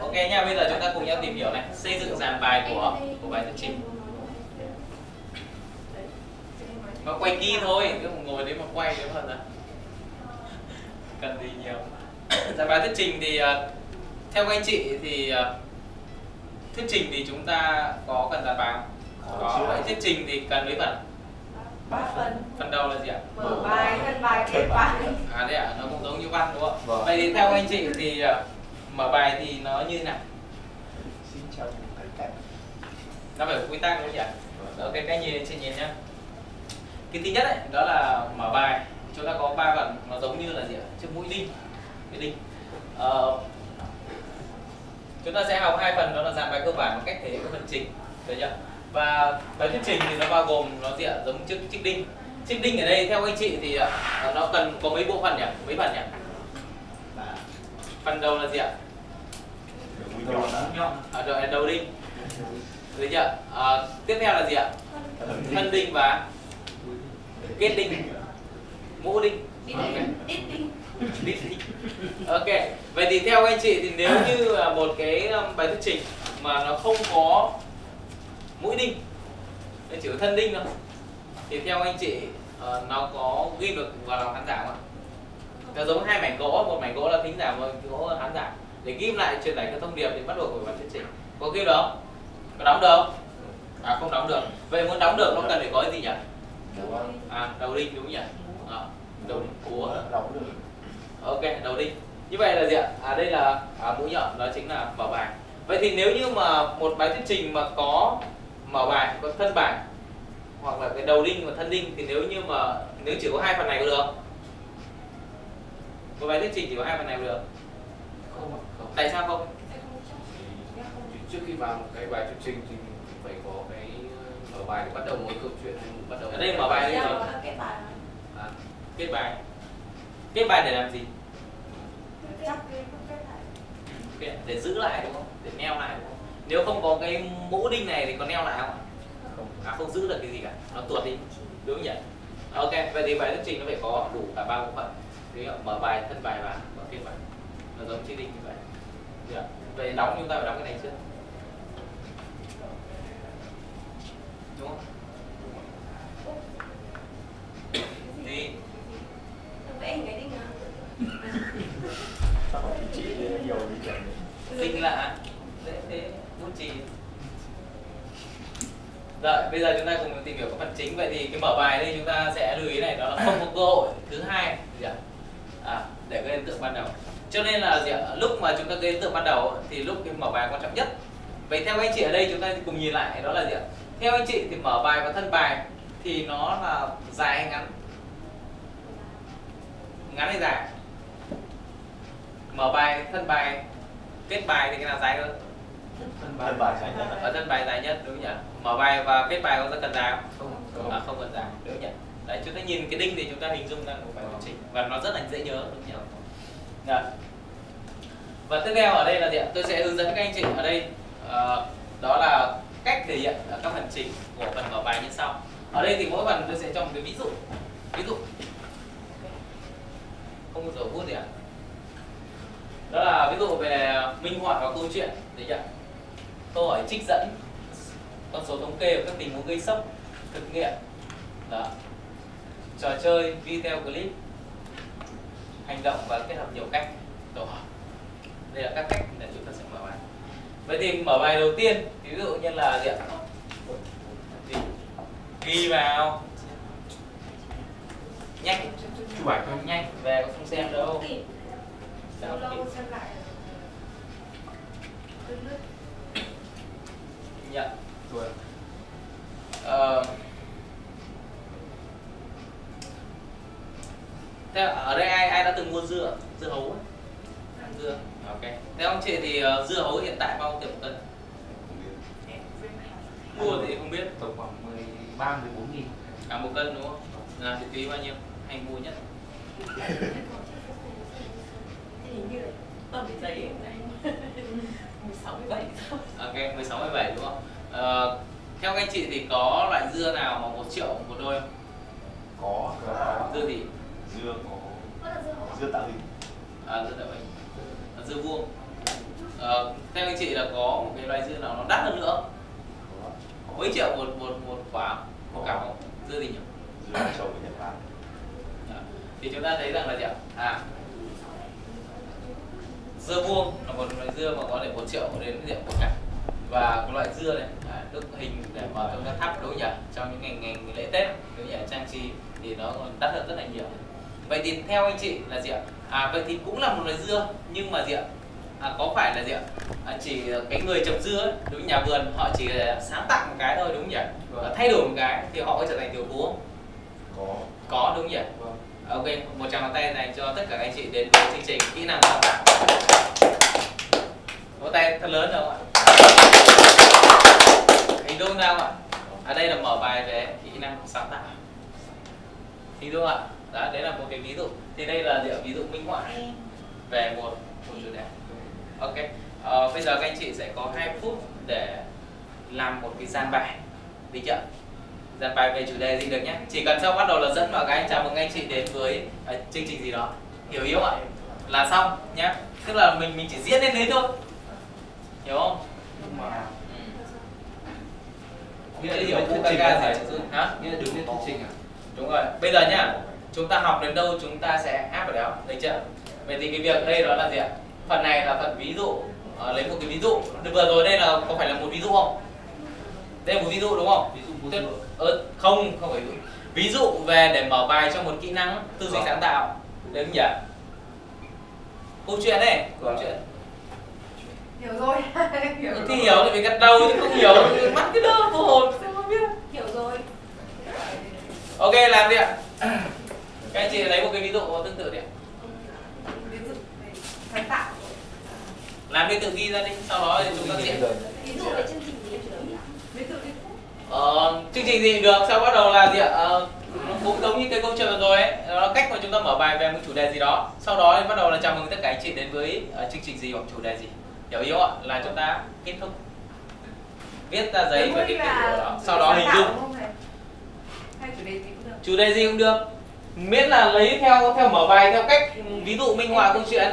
ok nha bây giờ chúng ta cùng nhau tìm hiểu này. Xây dựng dàn bài của của bài thuyết trình. Mà quay kia thôi cứ ngồi đấy mà quay đấy hơn là cần gì nhiều. Dàn bài thuyết trình thì ờ, theo các anh chị thì ờ, thuyết trình thì chúng ta có cần dàn bài không? Có vậy thuyết trình thì cần mấy phần? Ba phần. phần. Đầu là gì ạ? Mở bài thân bài kết bài. à đấy ạ. Nó cũng giống như văn đúng không Vâng. vậy thì theo các anh chị thì ờ, mở bài thì nó như thế nào? Xin chào tất cả nó phải quy tắc đúng không nhỉ? Ok các nhìn chị nhìn nhá. Cái thứ nhất ấy, đó là mở bài. Chúng ta có ba phần nó giống như là gì ạ? Chiếc mũi đinh. Cái đinh. Ờ, chúng ta sẽ học hai phần đó là dàn bài cơ bản và cách thể hiện các phần chính được chưa? Và bài thuyết trình thì nó bao gồm nó gì ạ? Giống chiếc chiếc đinh. Chiếc đinh ở đây theo anh chị thì nó cần có mấy bộ phận nhỉ? Mấy phần nhỉ phần đầu là gì ạ? Nhọn ở đầu, đầu đinh. Được chưa? Ờ, tiếp theo là gì ạ? Thân đinh. Và kết đinh. Mũ đinh. Ok. Vậy thì theo anh chị thì nếu như là một cái um, bài thuyết trình mà nó không có mũi đinh nó chỉ có thân đinh thôi thì theo anh chị ờ, nó có ghi được vào lòng khán giả không ạ nó giống hai mảnh gỗ một mảnh gỗ là thính giả một mảnh gỗ là khán giả. Để ghim lại truyền tải cái thông điệp thì bắt buộc phải bài thuyết trình. Có ghi được không? Có đóng được không? À không đóng được. Vậy muốn đóng được nó cần phải có cái gì nhỉ? À đầu đinh đúng không nhỉ? À, đầu đinh của đóng được. Ok đầu đinh như vậy là gì ạ? À đây là à, mũi nhọn đó chính là mở bài. Vậy thì nếu như mà một bài thuyết trình mà có mở bài có thân bài hoặc là cái đầu đinh và thân đinh thì nếu như mà nếu chỉ có hai phần này có được không một bài thuyết trình chỉ có hai phần này được. Không ạ, không. Tại sao không? Trước khi vào một cái bài thuyết trình thì phải có cái ờ, mở bài để bắt đầu một câu chuyện hay bắt đầu Ở đây mở bài đây rồi. là kết bài à, kết bài. Kết bài để làm gì? Để, để giữ lại đúng không? Để neo lại đúng không? Nếu không có cái mũ đinh này thì có neo lại không ạ? Không. À, không giữ được cái gì cả. Nó tuột đi. Đúng không nhỉ? Ok vậy thì bài thuyết trình nó phải có đủ cả ba bộ phận ví dụ mở bài thân bài và và kết bài nó giống chi đinh như vậy. Được chưa? vậy đóng chúng ta phải đóng cái này trước. Đúng không? Đi. Vẽ hình cái đinh sao mà chị chị nhiều đi chẳng đinh lạ. Dễ thế. Bút chì. Rồi bây giờ chúng ta cùng tìm hiểu các phần chính. Vậy thì cái mở bài đây chúng ta sẽ lưu ý này đó là không có cơ hội. Thứ hai. Gì ạ. à, để gây ấn tượng ban đầu. Cho nên là gì ạ? Lúc mà chúng ta gây ấn tượng ban đầu thì lúc cái mở bài quan trọng nhất. Vậy theo anh chị ở đây chúng ta cùng nhìn lại đó là gì ạ? Theo anh chị thì mở bài và thân bài thì nó là dài hay ngắn? Ngắn hay dài? Mở bài thân bài kết bài thì cái nào dài hơn? Thân bài. Giải nhất. Ở thân bài dài nhất đúng không nhỉ? Mở bài và kết bài có cần dài không không. À, không cần dài đúng không nhỉ đấy chúng ta nhìn cái đinh thì chúng ta hình dung ra một bài toán trình và nó rất là dễ nhớ đúng không nhỉ? Dạ. Và tiếp theo ở đây là gì ạ? Tôi sẽ hướng dẫn các anh chị ở đây. Ờ, đó là cách thể hiện các phần trình của phần mở bài như sau. Ở đây thì mỗi phần tôi sẽ cho một cái ví dụ. Ví dụ. Không có dấu bút gì ạ? Đó là ví dụ về minh họa và câu chuyện. Đấy ạ? câu hỏi trích dẫn. Con số thống kê và các tình huống gây sốc thực nghiệm. Đó trò chơi video clip, hành động và kết hợp nhiều cách. Tổ hợp. Đây là các cách để chúng ta sẽ mở bài. Vậy thì mở bài đầu tiên, ví dụ như là gì ạ? Ghi vào. Nhanh. Chụp ảnh không nhanh. Về không xem đâu. Lâu lâu xem lại nhận. Rồi Ờ, theo ở đây ai đã từng mua dưa dưa hấu ấy? Ăn dưa. Ok. Theo ông chị thì ờ, dưa hấu hiện tại bao tiền một cân? Mua thì không biết. Tổng khoảng 13 14 nghìn. Cả một cân đúng không? Là thì tùy bao nhiêu? Hay mua nhất? Hình như tầm giấy 16 17 thôi ok 16 17 đúng không? Ờ, theo các anh chị thì có loại dưa nào mà một triệu một đôi không? có có. Dưa gì? Dưa có dưa tạo hình? À dưa tạo hình. À, dưa vuông. Ờ, theo anh chị là có một cái loại dưa nào nó đắt hơn nữa? Mấy triệu một một một quả một cặp không? dưa gì nhỉ? Dưa trầu của Nhật Bản. Đó. thì chúng ta thấy rằng là gì ạ? À dưa vuông là một loại dưa mà có thể một triệu đến diện một cặp và cái loại dưa này à, được hình để mà chúng ta thắp đúng nhỉ trong những ngày ngày lễ tết đúng nhỉ trang trí thì nó còn đắt hơn rất là nhiều vậy thì theo anh chị là gì ạ? À vậy thì cũng là một loại dưa nhưng mà gì ạ? À, có phải là gì ạ? À, chỉ cái người trồng dưa ấy, đúng nhà vườn họ chỉ sáng tạo một cái thôi đúng không nhỉ? Vâng. thay đổi một cái thì họ có trở thành tiểu phú không có. Có đúng không nhỉ? Vâng. ok một tràng tay dành cho tất cả các anh chị đến với chương trình kỹ năng sáng tạo. Vỗ tay thật lớn đâu ạ? Hình dung nào ạ? Ở đây là mở bài về kỹ năng sáng tạo. Hình dung ạ đó đấy là một cái ví dụ. Thì đây là liệu ví dụ minh họa về một một chủ đề. Ok. Ờ, bây giờ các anh chị sẽ có 2 phút để làm một cái gian bài. Được chưa? Gian bài về chủ đề gì được nhé? Chỉ cần sau bắt đầu là dẫn vào cái chào mừng anh chị đến với à, chương trình gì đó. Hiểu ý không ạ? Là xong nhé. Tức là mình mình chỉ diễn lên đấy thôi. Hiểu không? Ừ. Nghĩa là hiểu gì à? hả? Nghĩa là đứng lên thuyết trình à? đúng rồi. Bây giờ nhá chúng ta học đến đâu chúng ta sẽ áp vào đó. Được chưa? Vậy thì cái việc đây đó là gì ạ? Phần này là phần ví dụ. Ờ, lấy một cái ví dụ. Vừa rồi đây là có phải là một ví dụ không? Đây là một ví dụ đúng không? Ví dụ dừa. ờ, không không phải ví dụ. Ví dụ về để mở bài cho một kỹ năng tư duy Vâng. sáng tạo. Được không nhỉ? Câu chuyện này câu Vâng. chuyện. Hiểu rồi. Hiểu thì hiểu thì phải gật đầu chứ không hiểu. Thì mắt cái đơ vô hồn sao không biết? Hiểu rồi. Ok làm đi ạ các anh chị lấy một cái ví dụ tương tự đi ạ. Ví dụ về sáng tạo. Làm đi tự ghi ra đi sau đó thì chúng ta diễn ví dụ về chương trình gì ví dụ đi. Ờ, chương trình gì được? Sau bắt đầu là gì ạ? Ờ, nó cũng giống như cái câu chuyện vừa rồi ấy. Nó cách mà chúng ta mở bài về một chủ đề gì đó. Sau đó thì bắt đầu là chào mừng tất cả anh chị đến với ờ, chương trình gì hoặc chủ đề gì. Hiểu ý không ạ? Là chúng ta kết thúc. Viết ra giấy và cái kết của đó. Sau đó hình dung. hay chủ đề gì cũng được. Chủ đề gì cũng được miễn là lấy theo theo mở bài, theo cách ví dụ minh họa câu chuyện.